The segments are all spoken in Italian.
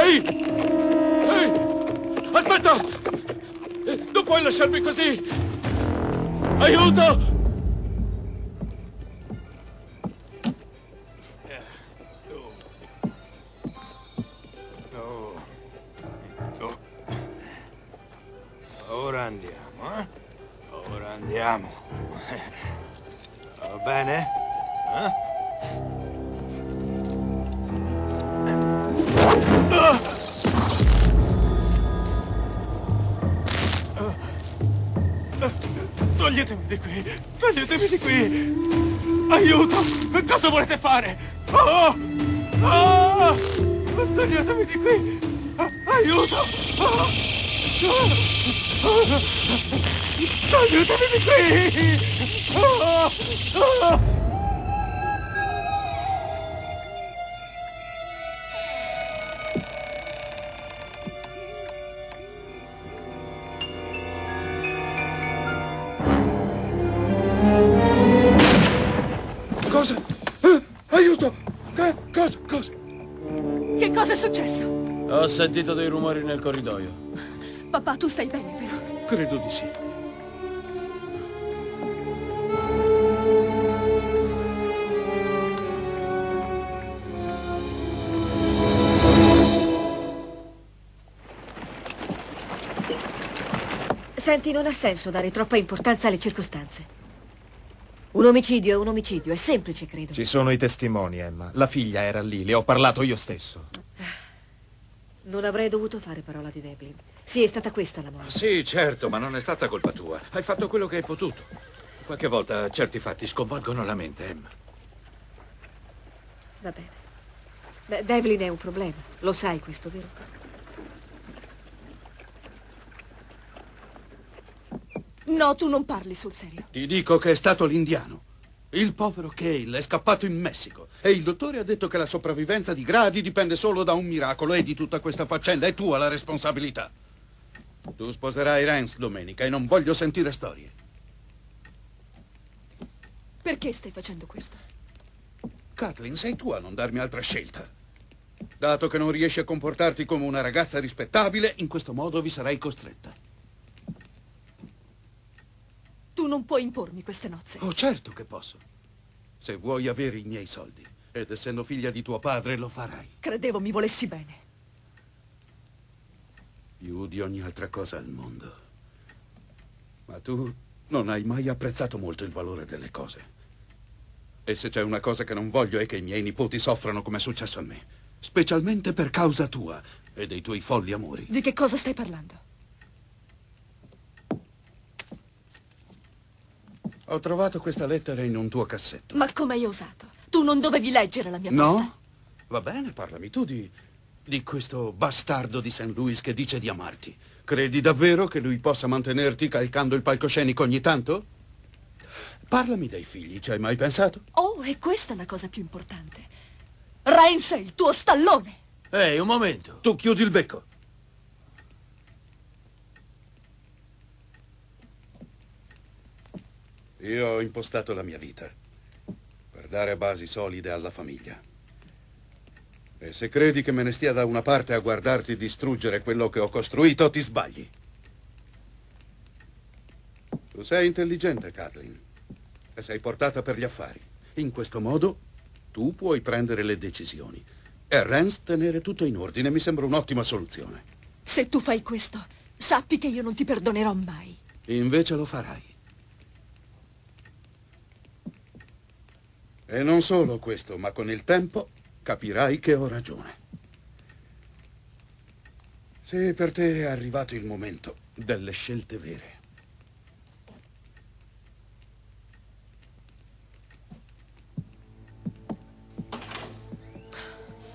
Ehi! Ehi! Aspetta! Eh, Non puoi lasciarmi così! Aiuto! Toglietemi di qui! Toglietemi di qui! Aiuto! Cosa volete fare? Oh! Oh! Toglietemi di qui! Aiuto! Oh! Toglietemi di qui! Oh! Oh! Sentito dei rumori nel corridoio. Papà, tu stai bene, vero? Credo di sì. Senti, non ha senso dare troppa importanza alle circostanze. Un omicidio è un omicidio, è semplice, credo. Ci sono i testimoni, Emma. La figlia era lì, le ho parlato io stesso. Non avrei dovuto fare parola di Devlin. Sì, è stata questa la morte. Sì, certo, ma non è stata colpa tua. Hai fatto quello che hai potuto. Qualche volta certi fatti sconvolgono la mente, Emma. Va bene. Beh, Devlin è un problema. Lo sai questo, vero? No, tu non parli sul serio. Ti dico che è stato l'indiano. Il povero Cale è scappato in Messico e il dottore ha detto che la sopravvivenza di Gradi dipende solo da un miracolo e di tutta questa faccenda è tua la responsabilità. Tu sposerai Rance domenica e non voglio sentire storie. Perché stai facendo questo? Kathleen, sei tu a non darmi altra scelta. Dato che non riesci a comportarti come una ragazza rispettabile, in questo modo vi sarai costretta. Tu non puoi impormi queste nozze. Oh, certo che posso. Se vuoi avere i miei soldi. Ed essendo figlia di tuo padre, lo farai. Credevo mi volessi bene. Più di ogni altra cosa al mondo. Ma tu non hai mai apprezzato molto il valore delle cose. E se c'è una cosa che non voglio è che i miei nipoti soffrano come è successo a me. Specialmente per causa tua e dei tuoi folli amori. Di che cosa stai parlando? Ho trovato questa lettera in un tuo cassetto. Ma come hai osato? Tu non dovevi leggere la mia posta. No? Va bene, parlami tu di... di questo bastardo di St. Louis che dice di amarti. Credi davvero che lui possa mantenerti calcando il palcoscenico ogni tanto? Parlami dei figli, ci hai mai pensato? Oh, è questa la cosa più importante. Reigns è il tuo stallone. Ehi, un momento. Tu chiudi il becco. Io ho impostato la mia vita per dare basi solide alla famiglia. E se credi che me ne stia da una parte a guardarti distruggere quello che ho costruito, ti sbagli. Tu sei intelligente, Kathleen, e sei portata per gli affari. In questo modo tu puoi prendere le decisioni. E Rance tenere tutto in ordine mi sembra un'ottima soluzione. Se tu fai questo, sappi che io non ti perdonerò mai. Invece lo farai. E non solo questo, ma con il tempo capirai che ho ragione. Sì, per te è arrivato il momento delle scelte vere.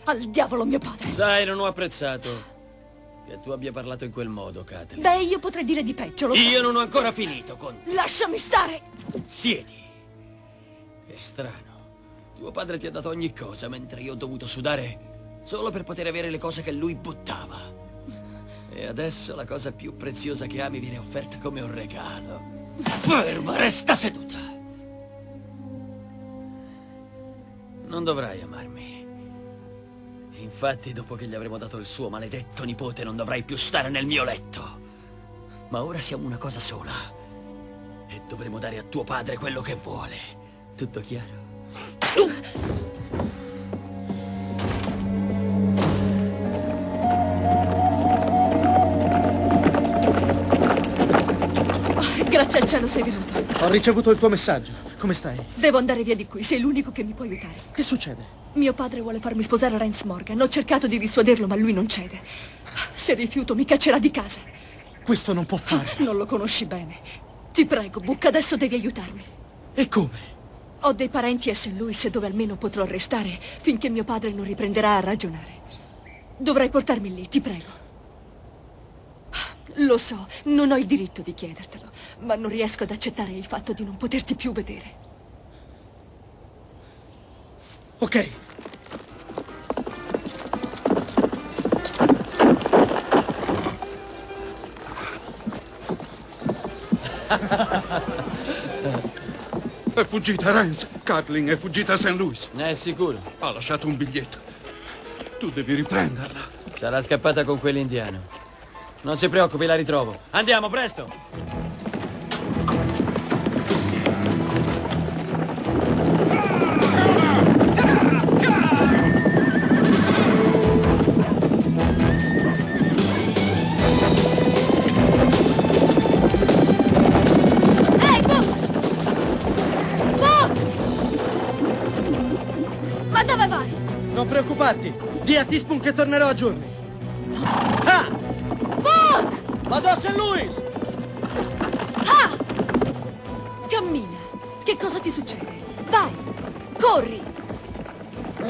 Al diavolo mio padre. Sai, non ho apprezzato che tu abbia parlato in quel modo, Kathleen. Beh, io potrei dire di peggio, lo Io sai. non ho ancora finito con... Lasciami stare. Siedi. È strano. Tuo padre ti ha dato ogni cosa, mentre io ho dovuto sudare solo per poter avere le cose che lui buttava. E adesso la cosa più preziosa che ami viene offerta come un regalo. Ferma, resta seduta. Non dovrai amarmi. Infatti, dopo che gli avremo dato il suo maledetto nipote, non dovrai più stare nel mio letto. Ma ora siamo una cosa sola. E dovremo dare a tuo padre quello che vuole. Tutto chiaro? Oh, grazie al cielo sei venuto. Ho ricevuto il tuo messaggio. Come stai? Devo andare via di qui, sei l'unico che mi può aiutare. Che succede? Mio padre vuole farmi sposare Rance Morgan. Ho cercato di dissuaderlo, ma lui non cede. Se rifiuto, mi caccerà di casa. Questo non può fare. Non lo conosci bene. Ti prego, Buck, adesso devi aiutarmi. E come? Ho dei parenti a St. Louis dove almeno potrò restare finché mio padre non riprenderà a ragionare. Dovrai portarmi lì, ti prego. Lo so, non ho il diritto di chiedertelo, ma non riesco ad accettare il fatto di non poterti più vedere. Ok. È fuggita Rance. Kathleen è fuggita a St. Louis. Ne è sicuro? Ha lasciato un biglietto. Tu devi riprenderla. Sarà scappata con quell'indiano. Non si preoccupi, la ritrovo. Andiamo, presto! Di a Teaspoon che tornerò a giorni. Ah! Buck! Vado a St. Louis! Ah! Cammina. Che cosa ti succede? Vai! Corri!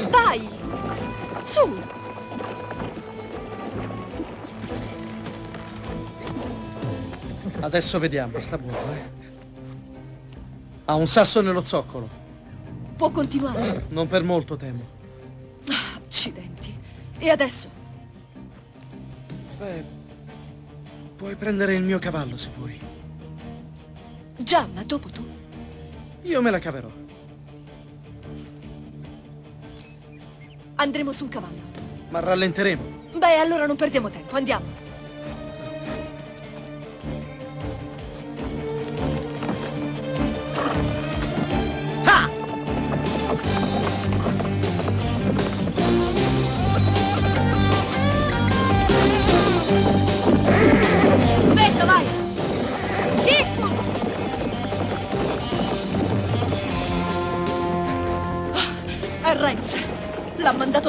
Vai! Su! Adesso vediamo, sta buono, eh. Ha un sasso nello zoccolo. Può continuare. Non per molto, temo. Accidenti. E adesso? Beh, puoi prendere il mio cavallo se vuoi. Già, ma dopo tu? Io me la caverò. Andremo su un cavallo. Ma rallenteremo. Beh, allora non perdiamo tempo, andiamo.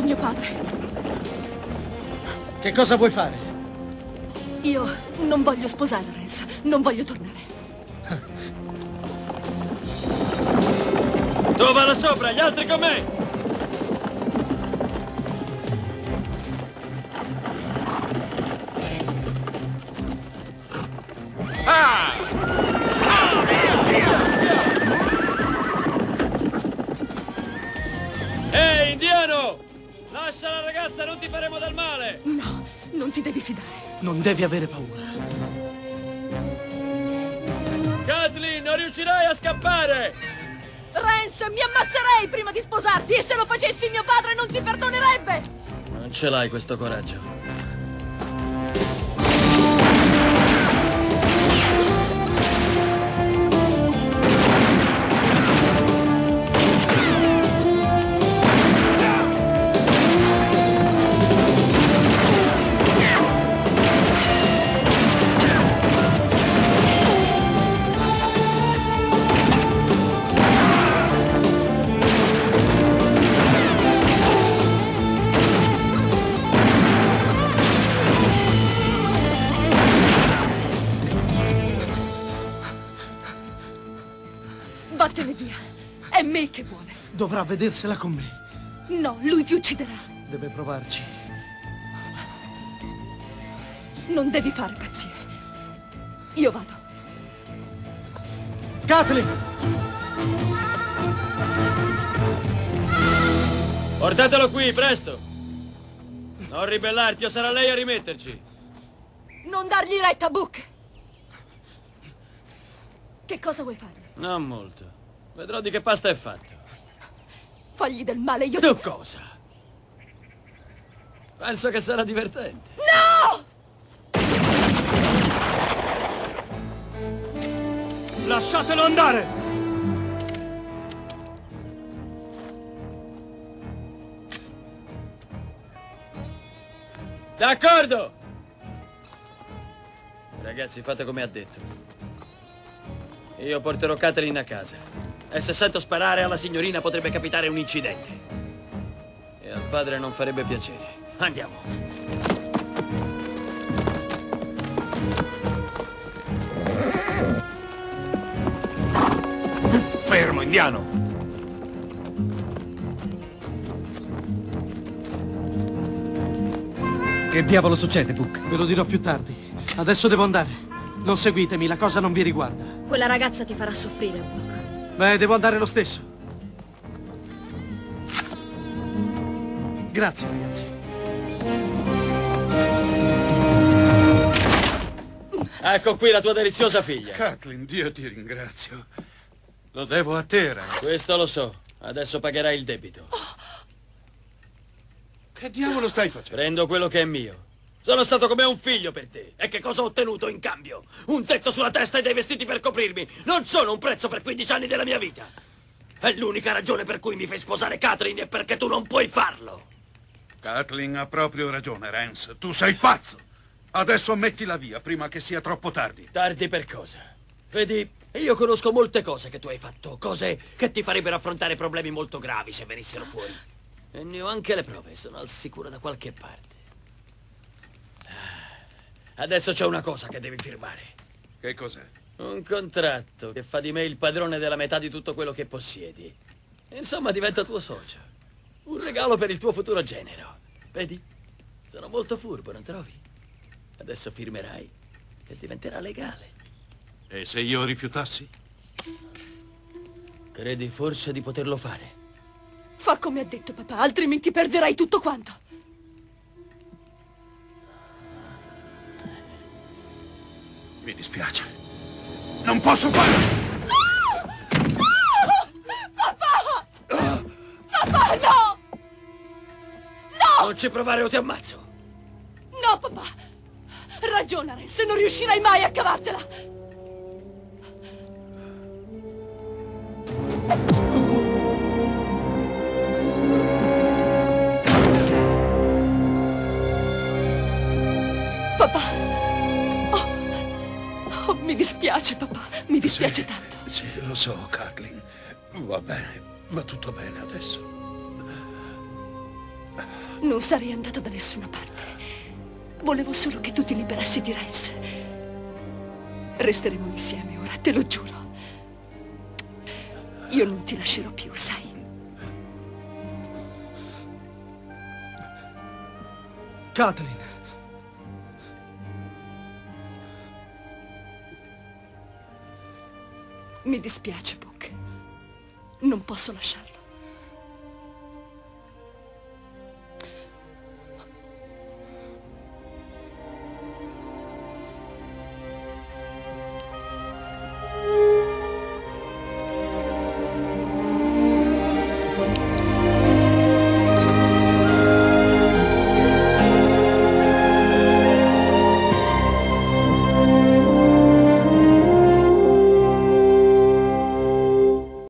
Mio padre. Che cosa vuoi fare? Io non voglio sposare Renz. Non voglio tornare. Tu va là sopra, gli altri con me! Ragazza, non ti faremo del male! No, non ti devi fidare. Non devi avere paura. Kathleen, non riuscirai a scappare! Renz, mi ammazzerei prima di sposarti e se lo facessi mio padre non ti perdonerebbe! Non ce l'hai questo coraggio. Vuole. Dovrà vedersela con me. No, lui ti ucciderà. Deve provarci. Non devi fare pazzie. Io vado. Kathleen! Portatelo qui, presto! Non ribellarti o sarà lei a rimetterci. Non dargli retta, Book! Che cosa vuoi fare? Non molto. Vedrò di che pasta è fatto. Fagli del male, io... Tu cosa? Penso che sarà divertente. No! Lasciatelo andare! D'accordo! Ragazzi, fate come ha detto. Io porterò Kathleen a casa. E se sento sparare alla signorina potrebbe capitare un incidente. E al padre non farebbe piacere. Andiamo. Fermo, indiano! Che diavolo succede, Book? Ve lo dirò più tardi. Adesso devo andare. Non seguitemi, la cosa non vi riguarda. Quella ragazza ti farà soffrire, Book. Beh, devo andare lo stesso. Grazie, ragazzi. Ecco qui la tua deliziosa figlia. Kathleen, Dio ti ringrazio. Lo devo a te, Rance. Questo lo so. Adesso pagherai il debito. Che diavolo stai facendo? Prendo quello che è mio. Sono stato come un figlio per te. E che cosa ho ottenuto in cambio? Un tetto sulla testa e dei vestiti per coprirmi. Non sono un prezzo per 15 anni della mia vita. E l'unica ragione per cui mi fai sposare Catherine è perché tu non puoi farlo. Kathleen ha proprio ragione, Rance. Tu sei pazzo. Adesso mettila via prima che sia troppo tardi. Tardi per cosa? Vedi, io conosco molte cose che tu hai fatto, cose che ti farebbero affrontare problemi molto gravi se venissero fuori. E ne ho anche le prove, sono al sicuro da qualche parte. Adesso c'è una cosa che devi firmare. Che cos'è? Un contratto che fa di me il padrone della metà di tutto quello che possiedi. Insomma, diventa tuo socio. Un regalo per il tuo futuro genero. Vedi? Sono molto furbo, non trovi? Adesso firmerai e diventerà legale. E se io rifiutassi? Credi forse di poterlo fare? Fa come ha detto papà, altrimenti perderai tutto quanto. Mi dispiace. Non posso farlo! Papà, no! Non ci provare o ti ammazzo. No, papà! Ragiona, se non riuscirai mai a cavartela! Dispiace, papà. Mi dispiace tanto. Sì, lo so, Kathleen. Va bene, va tutto bene adesso. Non sarei andata da nessuna parte. Volevo solo che tu ti liberassi di Rance. Resteremo insieme ora, te lo giuro. Io non ti lascerò più, sai? Kathleen. Mi dispiace, Book. Non posso lasciarlo.